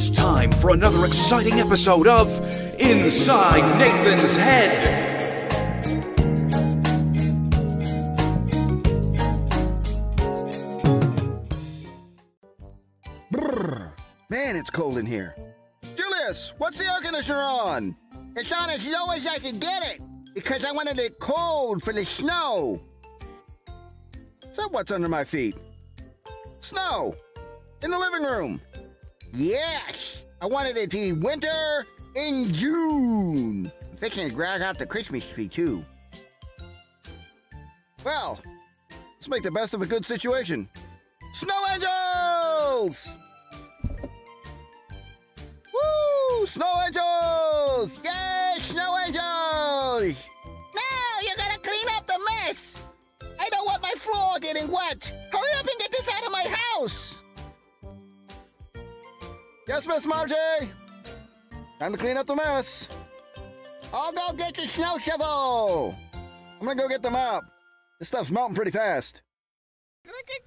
It's time for another exciting episode of Inside Nathan's Head. Brrr. Man, it's cold in here. Julius, what's the air conditioner on? It's on as low as I can get it because I wanted it cold for the snow. Is that what's under my feet? Snow! In the living room! Yes! I wanted it to be winter in June. I'm fixing to drag out the Christmas tree, too. Well, let's make the best of a good situation. Snow Angels! Woo! Snow Angels! Yay, Snow Angels! Now you gotta clean up the mess! I don't want my floor getting wet! Hurry up and get this out of my house! Yes, Miss Margie! Time to clean up the mess. I'll go get the snow shovel! I'm gonna go get the mop. This stuff's melting pretty fast. Look at